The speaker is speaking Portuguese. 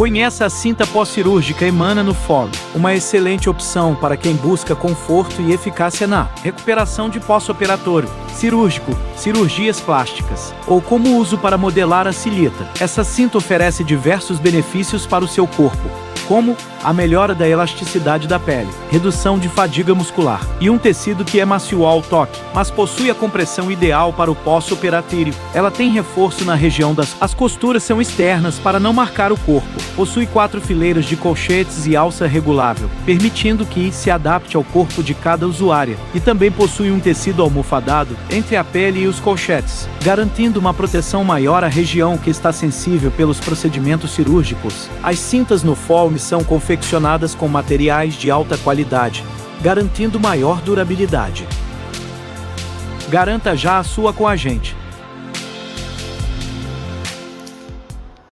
Conheça a cinta pós-cirúrgica Emana no Fole, uma excelente opção para quem busca conforto e eficácia na recuperação de pós-operatório, cirúrgico, cirurgias plásticas, ou como uso para modelar a cilita. Essa cinta oferece diversos benefícios para o seu corpo, como a melhora da elasticidade da pele, redução de fadiga muscular e um tecido que é macio ao toque, mas possui a compressão ideal para o pós-operatório. Ela tem reforço na região das as costuras são externas para não marcar o corpo. Possui quatro fileiras de colchetes e alça regulável, permitindo que se adapte ao corpo de cada usuária. E também possui um tecido almofadado entre a pele e os colchetes, garantindo uma proteção maior à região que está sensível pelos procedimentos cirúrgicos. As cintas no Folme são confeccionadas com materiais de alta qualidade, garantindo maior durabilidade. Garanta já a sua com a gente.